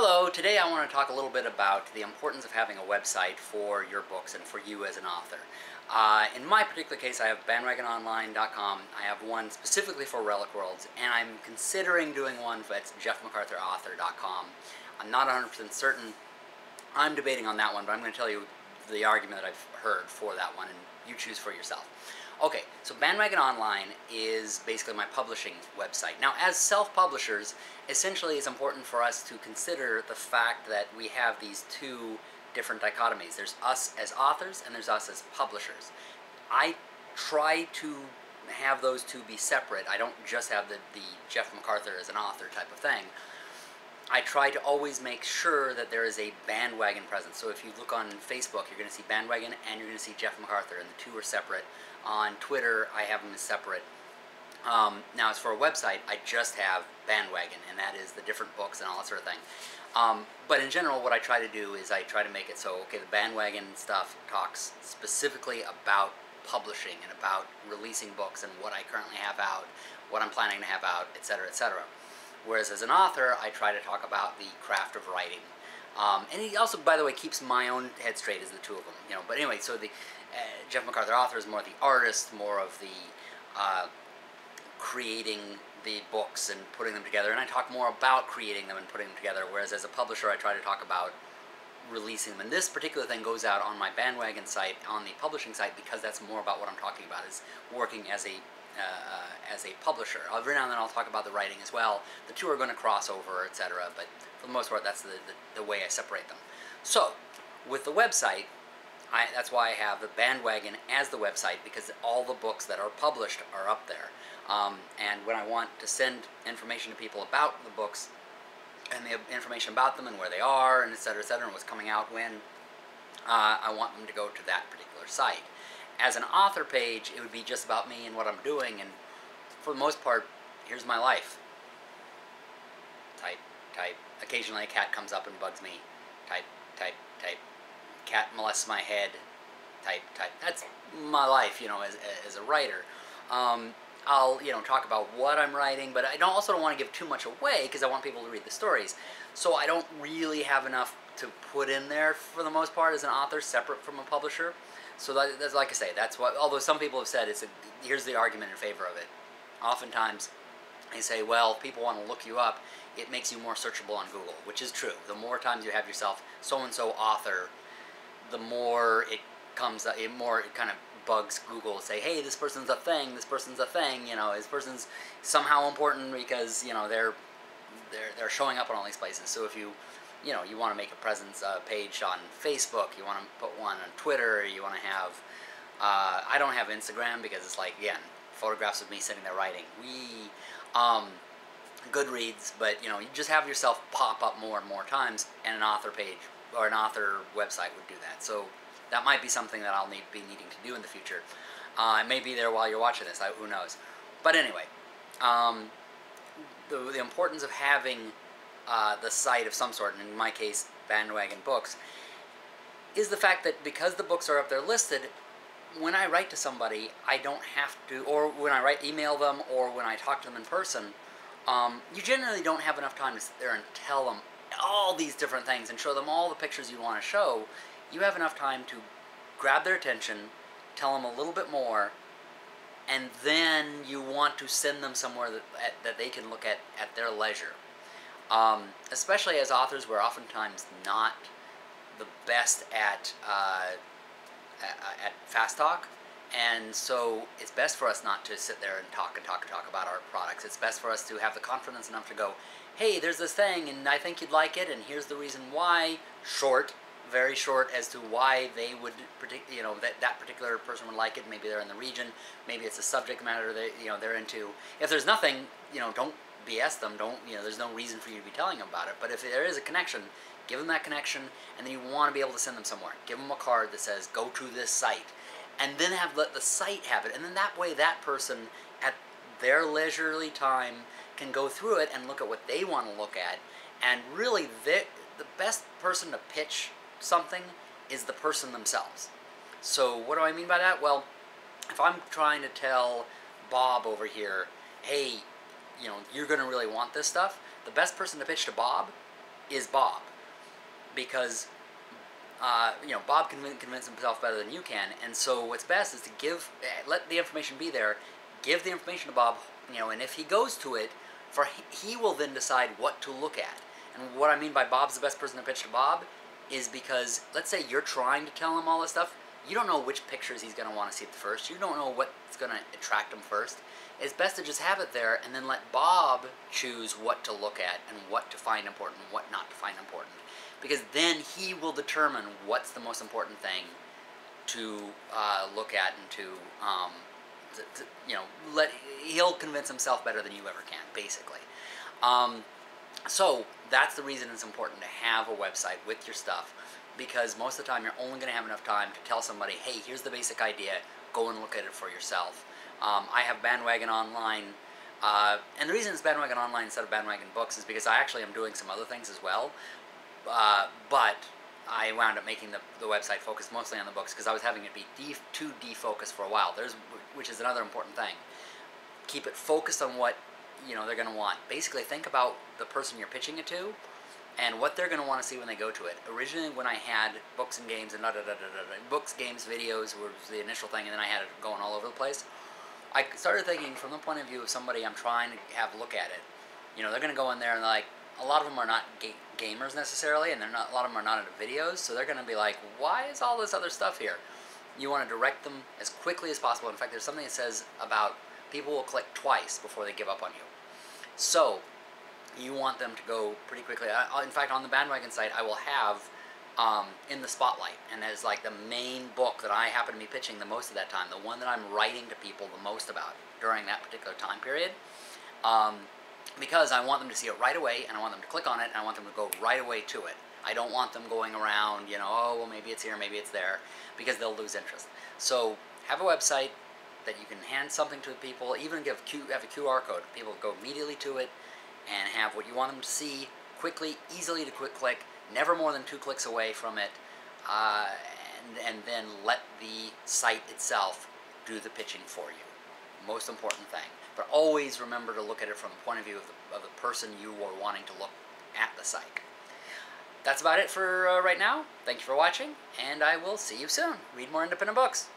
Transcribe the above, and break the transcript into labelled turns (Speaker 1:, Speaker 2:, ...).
Speaker 1: Hello, today I want to talk a little bit about the importance of having a website for your books and for you as an author. Uh, in my particular case, I have bandwagononline.com. I have one specifically for Relic Worlds, and I'm considering doing one that's jeffmcarthurauthor.com. I'm not 100% certain. I'm debating on that one, but I'm going to tell you the argument that I've heard for that one, and you choose for yourself. Okay, so Bandwagon Online is basically my publishing website. Now, as self-publishers, essentially it's important for us to consider the fact that we have these two different dichotomies. There's us as authors and there's us as publishers. I try to have those two be separate. I don't just have the, the Jeff MacArthur as an author type of thing. I try to always make sure that there is a bandwagon presence. So if you look on Facebook, you're going to see bandwagon and you're going to see Jeff MacArthur, and the two are separate. On Twitter, I have them as separate. Um, now, as for a website, I just have bandwagon, and that is the different books and all that sort of thing. Um, but in general, what I try to do is I try to make it so, okay, the bandwagon stuff talks specifically about publishing and about releasing books and what I currently have out, what I'm planning to have out, etc., etc. Whereas as an author, I try to talk about the craft of writing. Um, and he also, by the way, keeps my own head straight as the two of them. You know, but anyway, so the uh, Jeff MacArthur author is more of the artist, more of the uh, creating the books and putting them together. And I talk more about creating them and putting them together. Whereas as a publisher, I try to talk about releasing them. And this particular thing goes out on my bandwagon site, on the publishing site, because that's more about what I'm talking about, is working as a uh, as a publisher. Every now and then I'll talk about the writing as well. The two are going to cross over, etc. But for the most part, that's the, the, the, way I separate them. So, with the website, I, that's why I have the bandwagon as the website because all the books that are published are up there. Um, and when I want to send information to people about the books and the information about them and where they are and etc. etc. and what's coming out when, uh, I want them to go to that particular site as an author page, it would be just about me and what I'm doing, and for the most part, here's my life. Type, type. Occasionally a cat comes up and bugs me. Type, type, type. Cat molests my head. Type, type. That's my life, you know, as, as a writer. Um, I'll, you know, talk about what I'm writing, but I don't also don't want to give too much away because I want people to read the stories. So I don't really have enough to put in there for the most part as an author, separate from a publisher. So that, that's like I say, that's what. Although some people have said it's a, here's the argument in favor of it. Oftentimes, they say, well, if people want to look you up, it makes you more searchable on Google, which is true. The more times you have yourself so and so author, the more it comes, up it more it kind of bugs Google. Say, hey, this person's a thing. This person's a thing. You know, this person's somehow important because you know they're they're they're showing up on all these places. So if you you know, you want to make a presence uh, page on Facebook, you want to put one on Twitter, you want to have, uh, I don't have Instagram because it's like, again, photographs of me sitting there writing. We, um, Goodreads, but you know, you just have yourself pop up more and more times, and an author page or an author website would do that. So that might be something that I'll need, be needing to do in the future. Uh, it may be there while you're watching this, I, who knows. But anyway, um, the, the importance of having uh, the site of some sort, and in my case, Bandwagon Books, is the fact that because the books are up there listed, when I write to somebody, I don't have to, or when I write, email them, or when I talk to them in person, um, you generally don't have enough time to sit there and tell them all these different things and show them all the pictures you want to show. You have enough time to grab their attention, tell them a little bit more, and then you want to send them somewhere that, that they can look at at their leisure. Um, especially as authors, we're oftentimes not the best at, uh, at, at fast talk. And so it's best for us not to sit there and talk and talk and talk about our products. It's best for us to have the confidence enough to go, hey, there's this thing and I think you'd like it and here's the reason why. Short, very short as to why they would, you know, that, that particular person would like it. Maybe they're in the region. Maybe it's a subject matter that, you know, they're into. If there's nothing, you know, don't BS them. Don't you know? There's no reason for you to be telling them about it. But if there is a connection, give them that connection, and then you want to be able to send them somewhere. Give them a card that says "Go to this site," and then have let the site have it, and then that way that person at their leisurely time can go through it and look at what they want to look at. And really, the the best person to pitch something is the person themselves. So what do I mean by that? Well, if I'm trying to tell Bob over here, hey, you know, you're going to really want this stuff, the best person to pitch to Bob is Bob, because uh, you know Bob can convince himself better than you can, and so what's best is to give let the information be there, give the information to Bob, you know, and if he goes to it, for he will then decide what to look at. And what I mean by Bob's the best person to pitch to Bob is because let's say you're trying to tell him all this stuff, you don't know which pictures he's going to want to see at first. You don't know what's going to attract him first. It's best to just have it there and then let Bob choose what to look at and what to find important and what not to find important. Because then he will determine what's the most important thing to uh, look at and to, um, to, to, you know, let he'll convince himself better than you ever can, basically. Um, so that's the reason it's important to have a website with your stuff because most of the time you're only going to have enough time to tell somebody, hey, here's the basic idea, go and look at it for yourself. Um, I have Bandwagon Online, uh, and the reason it's Bandwagon Online instead of Bandwagon Books is because I actually am doing some other things as well, uh, but I wound up making the, the website focus mostly on the books because I was having it be def- too defocused for a while. There's, which is another important thing. Keep it focused on what you know they're going to want. Basically, think about the person you're pitching it to and what they're going to want to see when they go to it. Originally, when I had books and games and da da da da da, books, games, videos was the initial thing, and then I had it going all over the place. I started thinking from the point of view of somebody I'm trying to have look at it. You know, they're going to go in there and like a lot of them are not ga- gamers necessarily, and they're not a lot of them are not into videos, so they're going to be like, why is all this other stuff here? You want to direct them as quickly as possible. In fact, there's something that says about people will click twice before they give up on you. So you want them to go pretty quickly. In fact, on the bandwagon site, I will have um, in the spotlight, and as like the main book that I happen to be pitching the most of that time, the one that I'm writing to people the most about during that particular time period, um, because I want them to see it right away, and I want them to click on it, and I want them to go right away to it. I don't want them going around, you know, oh well, maybe it's here, maybe it's there, because they'll lose interest. So have a website that you can hand something to people, even give Q, have a QR code. People go immediately to it and have what you want them to see quickly, easily to quick click, never more than two clicks away from it, uh, and, and then let the site itself do the pitching for you. Most important thing. But always remember to look at it from the point of view of the, of the person you are wanting to look at the site. That's about it for uh, right now. Thank you for watching, and I will see you soon. Read more independent books.